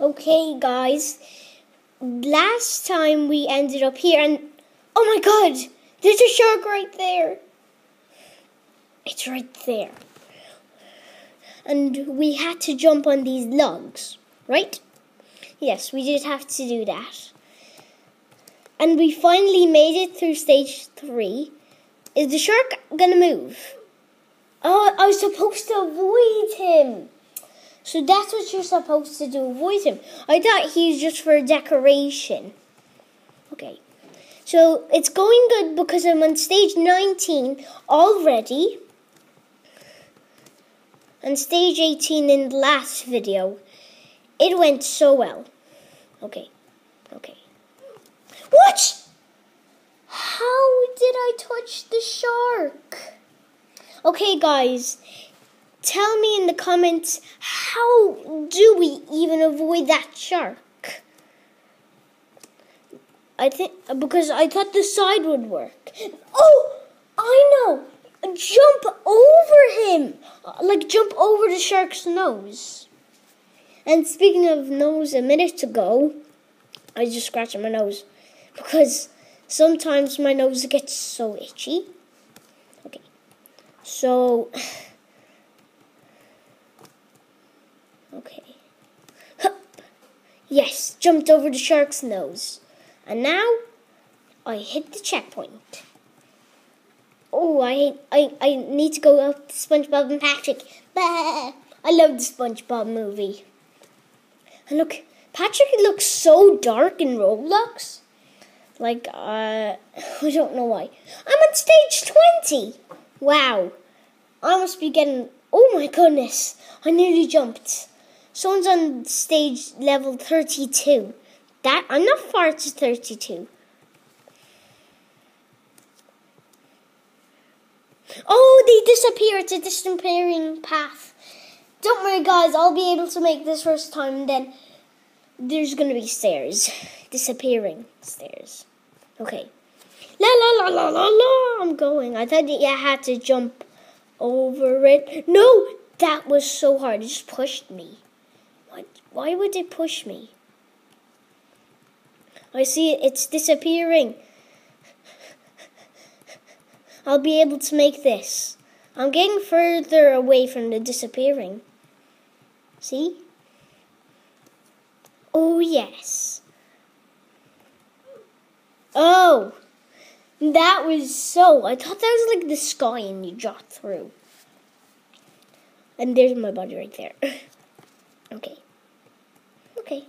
Okay, guys. Last time we ended up here, and oh my god, there's a shark right there. It's right there. And we had to jump on these logs, right? Yes, we did have to do that. And we finally made it through stage three. Is the shark gonna move? Oh, I was supposed to avoid him. So that's what you're supposed to do, avoid him. I thought he's just for decoration. Okay. So it's going good because I'm on stage 19 already. And stage 18 in the last video. It went so well. Okay. Okay. What? How did I touch the shark? Okay, guys, tell me in the comments how do we even avoid that shark? I think because I thought the side would work. Oh, I know. Jump over him. Like jump over the shark's nose. And speaking of nose, a minute ago, I was just scratched my nose because sometimes my nose gets so itchy. Okay. So Okay. Hup. Yes, jumped over the shark's nose. And now I hit the checkpoint. Oh, I I I need to go up to SpongeBob and Patrick. Bah! I love the SpongeBob movie. And look, Patrick looks so dark in Roblox. Like, uh, I don't know why. I'm on stage 20. Wow. I must be getting. Oh my goodness. I nearly jumped. Someone's on stage level 32. That I'm not far to 32. Oh, they disappear. It's a disappearing path. Don't worry, guys. I'll be able to make this first time. Then there's gonna be stairs, disappearing stairs. Okay. La la la la la la. I'm going. I thought you had to jump over it. No, that was so hard. It just pushed me. Why would it push me? I see it, it's disappearing. I'll be able to make this. I'm getting further away from the disappearing. See? Oh, yes. Oh, that was so. I thought that was like the sky and you dropped through. And there's my body right there. okay. Okay.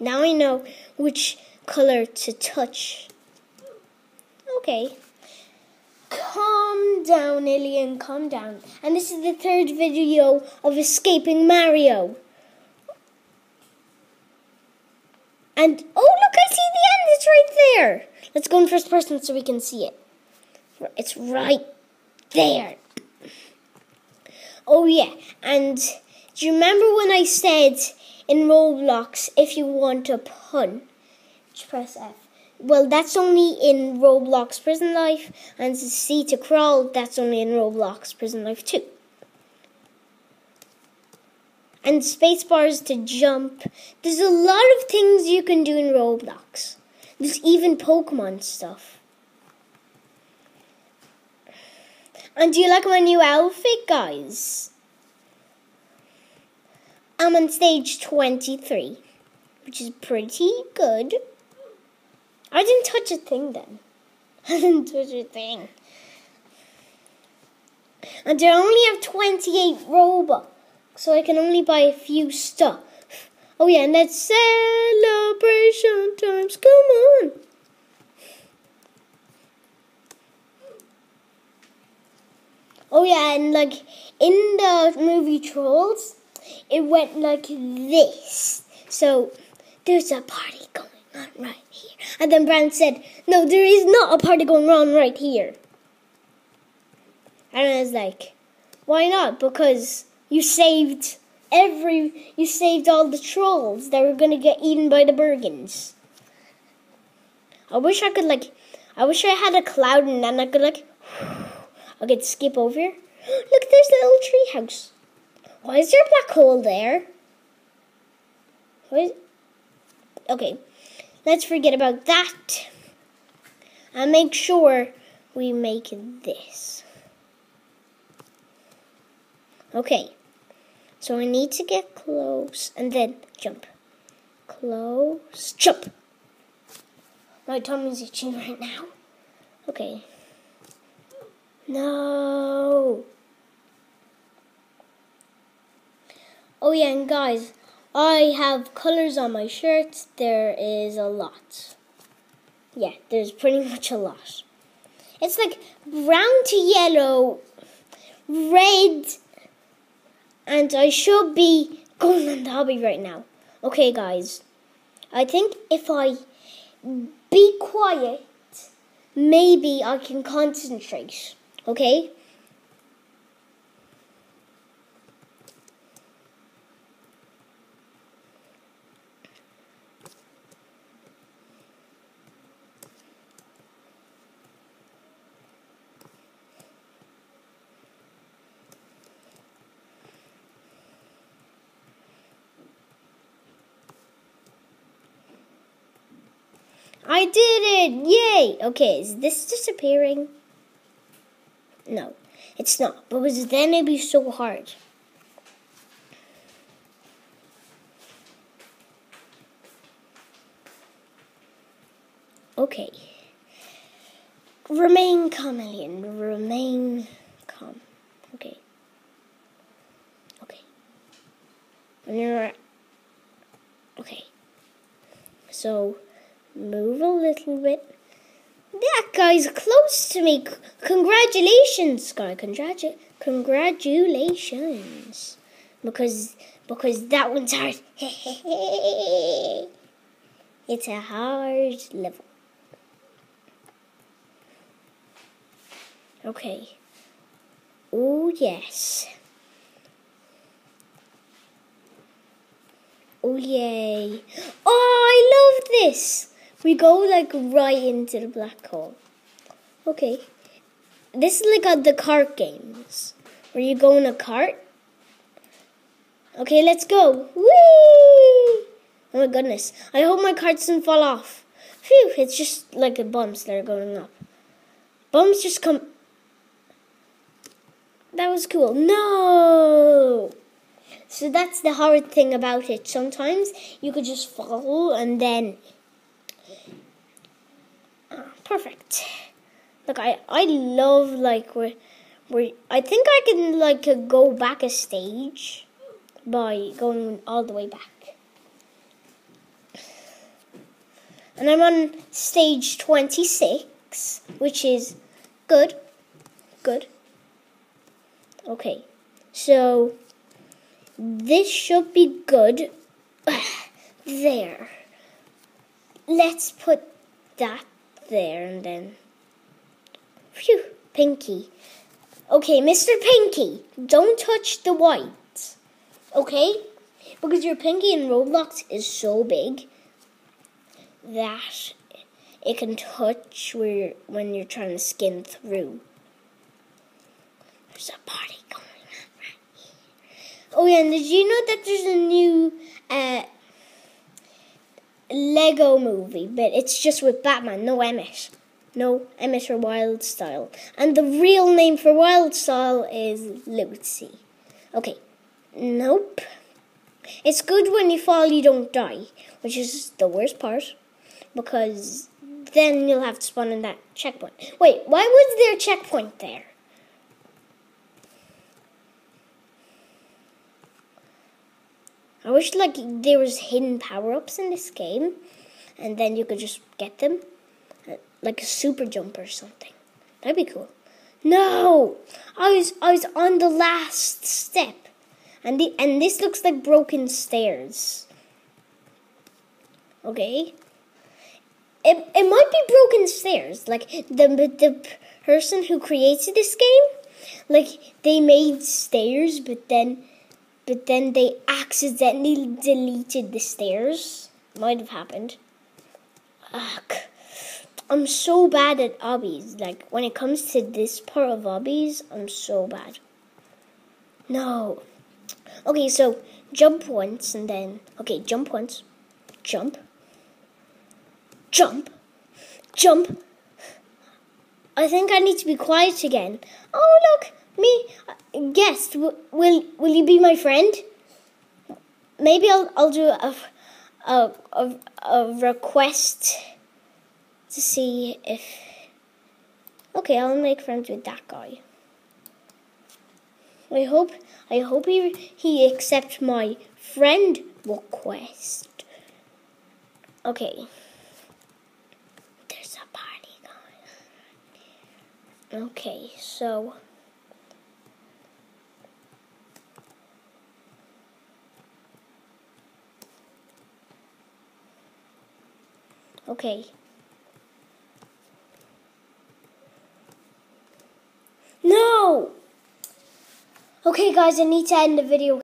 Now I know which color to touch. Okay. Calm down, Ilyan, calm down. And this is the third video of escaping Mario. And, oh look, I see the end, it's right there. Let's go in first person so we can see it. It's right there. Oh yeah, and do you remember when I said in Roblox, if you want a pun, press F. Well, that's only in Roblox Prison Life, and to C to crawl, that's only in Roblox Prison Life too. And spacebar to jump. There's a lot of things you can do in Roblox. There's even Pokemon stuff. And do you like my new outfit, guys? I'm on stage 23, which is pretty good. I didn't touch a thing then. I didn't touch a thing. And I only have 28 Robux, so I can only buy a few stuff. Oh yeah, and that's celebration times. Come on. Oh yeah, and like in the movie Trolls, it went like this. So there's a party going on right here. And then Branch said, No, there is not a party going on right here. And I was like, Why not? Because you saved every you saved all the trolls that were gonna get eaten by the Bergens. I wish I could like I wish I had a cloud and then I could like I could skip over. Look, there's the little tree house. Why is there a black hole there? What? Okay, let's forget about that. And make sure we make this. Okay, so I need to get close and then jump. Close, jump. My tummy's itching right now. Okay. No. Oh yeah, and guys, I have colors on my shirt. There is a lot. Yeah, there's pretty much a lot. It's like brown to yellow, red, and I should be going on the obby right now. Okay, guys, I think if I be quiet, maybe I can concentrate. Okay? I did it! Yay! Okay, is this disappearing? No, it's not, But because then it'd be so hard. Okay. Remain calm, Ilyan. Remain calm. Okay. Okay. Okay. So move a little bit. That guy's close to me. Congratulations, guy. Congratu- congratulations. Because because that one's hard. it's a hard level. Okay. Oh yes. Oh yay. Oh, I love this. We go like right into the black hole. Okay. This is like uh, the cart games. Where you go in a cart. Okay, let's go. Whee! Oh my goodness. I hope my cart doesn't fall off. Phew, it's just like the bumps that are going up. Bumps just come. That was cool. No! So that's the hard thing about it. Sometimes you could just fall and then perfect. Look, I I love like where where I think I can like uh, go back a stage by going all the way back. And I'm on stage 26, which is good. Good. Okay. So this should be good. there. Let's put that there and then. Phew, Pinky. Okay, Mr. Pinky, don't touch the white. Okay? Because your pinky in Roblox is so big that it can touch where you're, when you're trying to skin through. There's a party going on right here. Oh yeah, and did you know that there's a new uh, Lego movie, but it's just with Batman, no Emmett. No, Emmett or Wyldstyle. And the real name for Wyldstyle is Lucy. Okay, nope. It's good when you fall, you don't die, which is the worst part, because then you'll have to spawn in that checkpoint. Wait, why was there a checkpoint there? I wish like there was hidden power ups in this game, and then you could just get them, uh, like a super jump or something. That'd be cool. No, I was I was on the last step, and the and this looks like broken stairs. Okay. It, it might be broken stairs. Like the the person who created this game, like they made stairs, but then but then they accidentally deleted the stairs. Might have happened. Ugh. I'm so bad at obbies. Like, when it comes to this part of obbies, I'm so bad. No. Okay, so jump once and then okay, jump once. Jump. Jump. Jump. I think I need to be quiet again. Oh look, me guest. will will you be my friend? Maybe I'll I'll do a a a, a request to see if. Okay, I'll make friends with that guy. I hope I hope he he accepts my friend request. Okay. There's a party going on. Okay, so Okay. No! Okay, guys, I need to end the video